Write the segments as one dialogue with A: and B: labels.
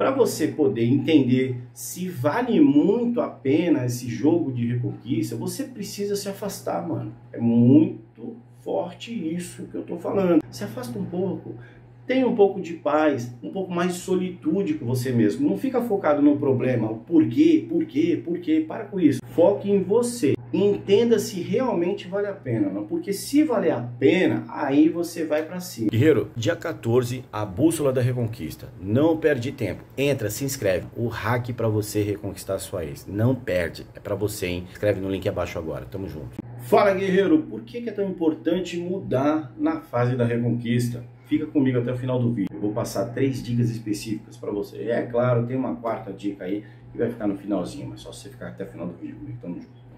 A: para você poder entender se vale muito a pena esse jogo de reconquista, você precisa se afastar, mano. É muito forte isso que eu tô falando. Se afasta um pouco. Tenha um pouco de paz, um pouco mais de solitude com você mesmo. Não fica focado no problema, o porquê, porquê, porquê. Para com isso. Foque em você entenda se realmente vale a pena, não? porque se valer a pena, aí você vai para cima.
B: Guerreiro, dia 14, a bússola da reconquista. Não perde tempo. Entra, se inscreve. O hack para você reconquistar a sua ex. Não perde. É para você, hein? Escreve no link abaixo agora. Tamo junto.
A: Fala, guerreiro. Por que é tão importante mudar na fase da reconquista? Fica comigo até o final do vídeo. Eu vou passar três dicas específicas para você. E é claro, tem uma quarta dica aí que vai ficar no finalzinho, mas só você ficar até o final do vídeo comigo. Tamo junto.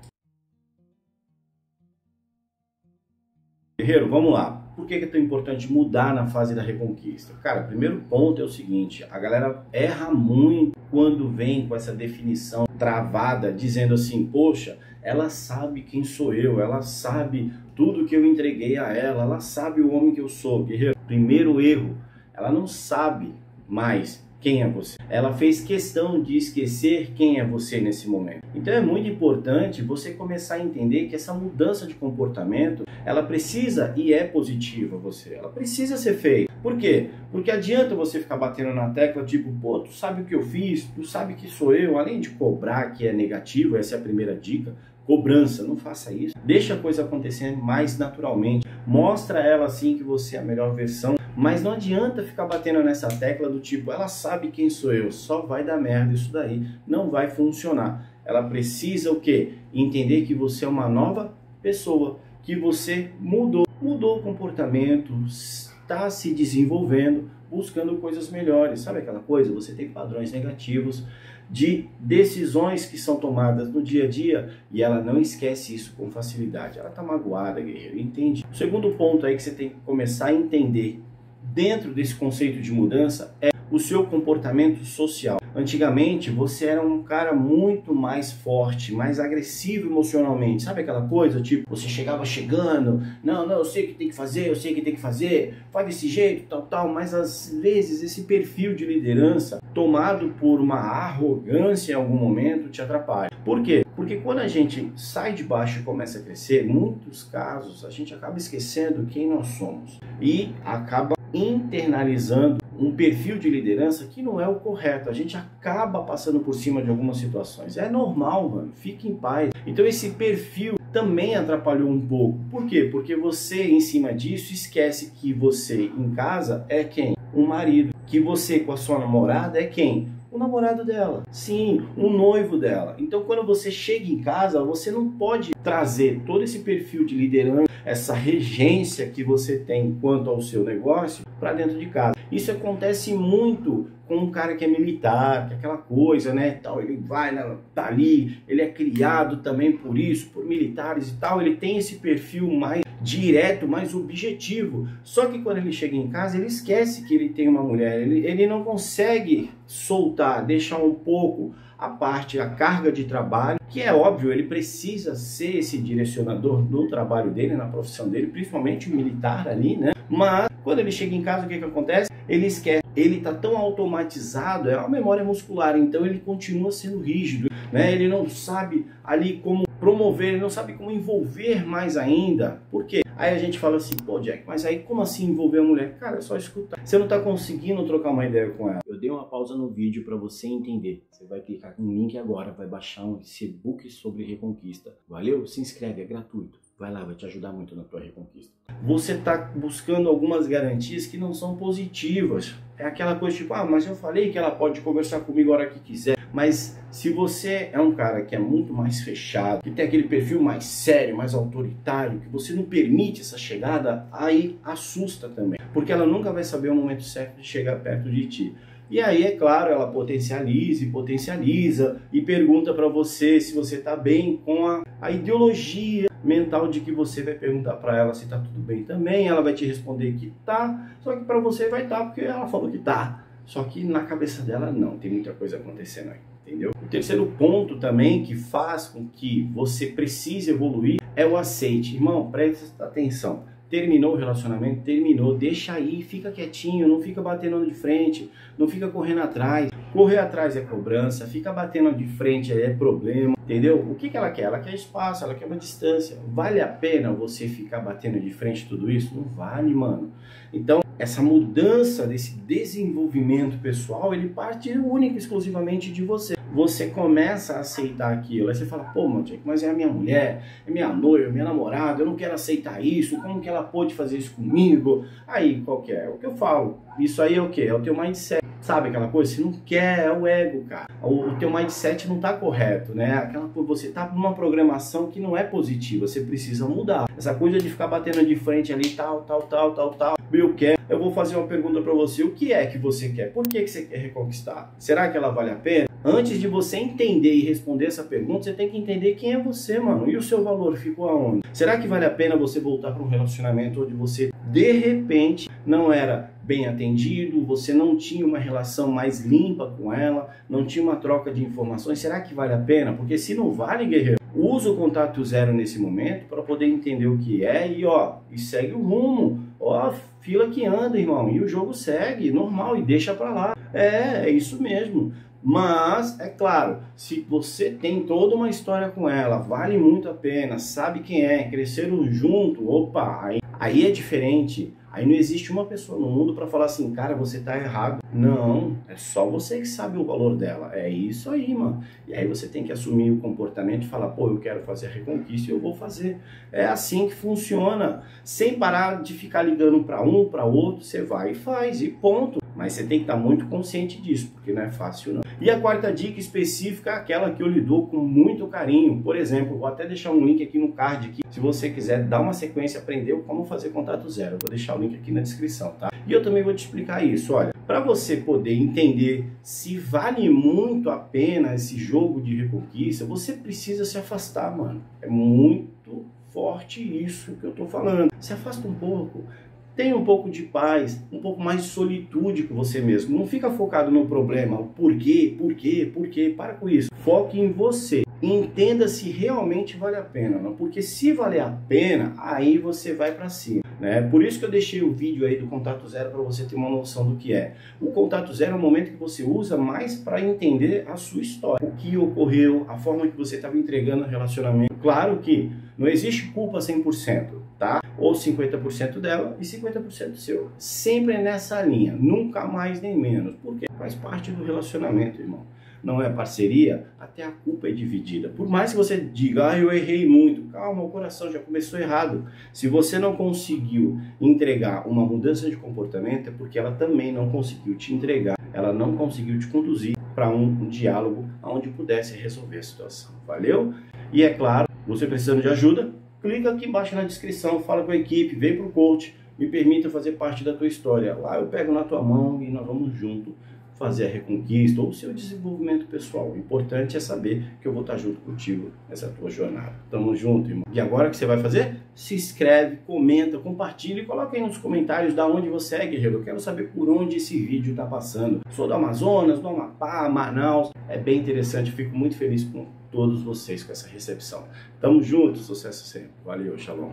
A: Guerreiro, vamos lá. Por que é tão importante mudar na fase da reconquista? Cara, primeiro ponto é o seguinte: a galera erra muito quando vem com essa definição travada, dizendo assim, poxa, ela sabe quem sou eu, ela sabe tudo que eu entreguei a ela, ela sabe o homem que eu sou. Guerreiro, primeiro erro, ela não sabe mais quem é você. Ela fez questão de esquecer quem é você nesse momento. Então é muito importante você começar a entender que essa mudança de comportamento, ela precisa e é positiva você. Ela precisa ser feita. Por quê? Porque adianta você ficar batendo na tecla tipo, pô, tu sabe o que eu fiz, tu sabe que sou eu, além de cobrar que é negativo, essa é a primeira dica, cobrança, não faça isso. Deixa a coisa acontecer mais naturalmente. Mostra ela assim que você é a melhor versão mas não adianta ficar batendo nessa tecla do tipo, ela sabe quem sou eu, só vai dar merda isso daí, não vai funcionar. Ela precisa o quê? Entender que você é uma nova pessoa, que você mudou, mudou o comportamento, está se desenvolvendo, buscando coisas melhores. Sabe aquela coisa? Você tem padrões negativos de decisões que são tomadas no dia a dia e ela não esquece isso com facilidade. Ela está magoada, guerreiro, entende? O segundo ponto aí que você tem que começar a entender dentro desse conceito de mudança é o seu comportamento social. Antigamente você era um cara muito mais forte, mais agressivo emocionalmente. Sabe aquela coisa, tipo, você chegava chegando, não, não, eu sei o que tem que fazer, eu sei o que tem que fazer, faz desse jeito, tal, tal, mas às vezes esse perfil de liderança tomado por uma arrogância em algum momento te atrapalha. Por quê? Porque quando a gente sai de baixo e começa a crescer, muitos casos a gente acaba esquecendo quem nós somos e acaba internalizando um perfil de liderança que não é o correto. A gente acaba passando por cima de algumas situações. É normal, mano. Fique em paz. Então esse perfil também atrapalhou um pouco. Por quê? Porque você, em cima disso, esquece que você em casa é quem? Um marido. Que você com a sua namorada é quem? O namorado dela, sim, o noivo dela. Então, quando você chega em casa, você não pode trazer todo esse perfil de liderança, essa regência que você tem quanto ao seu negócio para dentro de casa. Isso acontece muito com um cara que é militar, que é aquela coisa, né, tal, ele vai, né, tá ali, ele é criado também por isso, por militares e tal, ele tem esse perfil mais direto, mais objetivo. Só que quando ele chega em casa, ele esquece que ele tem uma mulher, ele, ele não consegue soltar, deixar um pouco a parte, a carga de trabalho, que é óbvio, ele precisa ser esse direcionador do trabalho dele, na profissão dele, principalmente o militar ali, né? Mas quando ele chega em casa, o que, que acontece? Ele esquece, ele está tão automatizado, é uma memória muscular, então ele continua sendo rígido, né? Ele não sabe ali como promover, ele não sabe como envolver mais ainda. Por quê? Aí a gente fala assim, pô, Jack, mas aí como assim envolver a mulher? Cara, é só escutar. Você não está conseguindo trocar uma ideia com ela. Eu dei uma pausa no vídeo para você entender. Você vai clicar no link agora, vai baixar um e-book sobre reconquista. Valeu? Se inscreve, é gratuito. Vai lá, vai te ajudar muito na tua reconquista. Você está buscando algumas garantias que não são positivas. É aquela coisa tipo, ah, mas eu falei que ela pode conversar comigo a hora que quiser. Mas se você é um cara que é muito mais fechado, que tem aquele perfil mais sério, mais autoritário, que você não permite essa chegada, aí assusta também. Porque ela nunca vai saber o momento certo de chegar perto de ti. E aí, é claro, ela potencializa e potencializa e pergunta para você se você está bem com a, a ideologia mental de que você vai perguntar para ela se está tudo bem também, ela vai te responder que tá, só que para você vai estar tá porque ela falou que tá. Só que na cabeça dela não, tem muita coisa acontecendo aí, entendeu? O terceiro ponto também que faz com que você precise evoluir é o aceite. Irmão, presta atenção Terminou o relacionamento? Terminou. Deixa aí, fica quietinho, não fica batendo de frente, não fica correndo atrás. Correr atrás é cobrança, fica batendo de frente é problema, entendeu? O que, que ela quer? Ela quer espaço, ela quer uma distância. Vale a pena você ficar batendo de frente tudo isso? Não vale, mano. Então, essa mudança desse desenvolvimento pessoal, ele parte única e exclusivamente de você você começa a aceitar aquilo. Aí você fala, pô, mas é a minha mulher, é minha noiva, minha namorada, eu não quero aceitar isso, como que ela pôde fazer isso comigo? Aí, qual que é? O que eu falo? Isso aí é o que? É o teu mindset. Sabe aquela coisa? Você não quer, é o ego, cara. O, o teu mindset não tá correto, né? Aquela você tá numa programação que não é positiva, você precisa mudar. Essa coisa de ficar batendo de frente ali, tal, tal, tal, tal, tal. Eu quero. Eu vou fazer uma pergunta para você. O que é que você quer? Por que, que você quer reconquistar? Será que ela vale a pena? Antes de você entender e responder essa pergunta, você tem que entender quem é você, mano. E o seu valor ficou aonde? Será que vale a pena você voltar para um relacionamento onde você, de repente, não era bem atendido, você não tinha uma relação mais limpa com ela, não tinha uma troca de informações? Será que vale a pena? Porque se não vale, guerreiro, usa o contato zero nesse momento para poder entender o que é e ó, e segue o rumo. Ó, fila que anda, irmão, e o jogo segue, normal, e deixa para lá. É, é isso mesmo. Mas, é claro, se você tem toda uma história com ela, vale muito a pena, sabe quem é, cresceram junto, opa, aí, aí é diferente. Aí não existe uma pessoa no mundo para falar assim, cara, você tá errado. Não, é só você que sabe o valor dela. É isso aí, mano. E aí você tem que assumir o comportamento e falar, pô, eu quero fazer a reconquista e eu vou fazer. É assim que funciona. Sem parar de ficar ligando para um, para outro, você vai e faz e ponto. Mas você tem que estar muito consciente disso, porque não é fácil não. E a quarta dica específica é aquela que eu lhe dou com muito carinho. Por exemplo, vou até deixar um link aqui no card aqui. Se você quiser dar uma sequência, aprender como fazer contato zero. Vou deixar o link aqui na descrição, tá? E eu também vou te explicar isso. Olha, para você poder entender se vale muito a pena esse jogo de reconquista, você precisa se afastar, mano. É muito forte isso que eu tô falando. Se afasta um pouco. Tenha um pouco de paz, um pouco mais de solitude com você mesmo. Não fica focado no problema, o porquê, porquê, porquê. Para com isso. Foque em você. Entenda se realmente vale a pena, não? porque se valer a pena, aí você vai para cima. Né? Por isso que eu deixei o vídeo aí do contato zero para você ter uma noção do que é. O contato zero é o momento que você usa mais para entender a sua história, o que ocorreu, a forma que você estava entregando o relacionamento. Claro que não existe culpa 100%, tá? Ou 50% dela e 50% seu. Sempre nessa linha, nunca mais nem menos, porque faz parte do relacionamento, irmão não é parceria, até a culpa é dividida. Por mais que você diga, ah, eu errei muito, calma, o coração já começou errado. Se você não conseguiu entregar uma mudança de comportamento, é porque ela também não conseguiu te entregar, ela não conseguiu te conduzir para um, um diálogo onde pudesse resolver a situação. Valeu? E é claro, você precisando de ajuda, clica aqui embaixo na descrição, fala com a equipe, vem para o coach, me permita fazer parte da tua história. Lá eu pego na tua mão e nós vamos junto fazer a reconquista ou o seu desenvolvimento pessoal. O importante é saber que eu vou estar junto contigo nessa tua jornada. Tamo junto, irmão. E agora o que você vai fazer? Se inscreve, comenta, compartilha e coloca aí nos comentários da onde você é, guerreiro. Eu quero saber por onde esse vídeo está passando. Sou do Amazonas, do Amapá, Manaus. É bem interessante, fico muito feliz com todos vocês com essa recepção. Tamo junto, sucesso sempre. Valeu, shalom.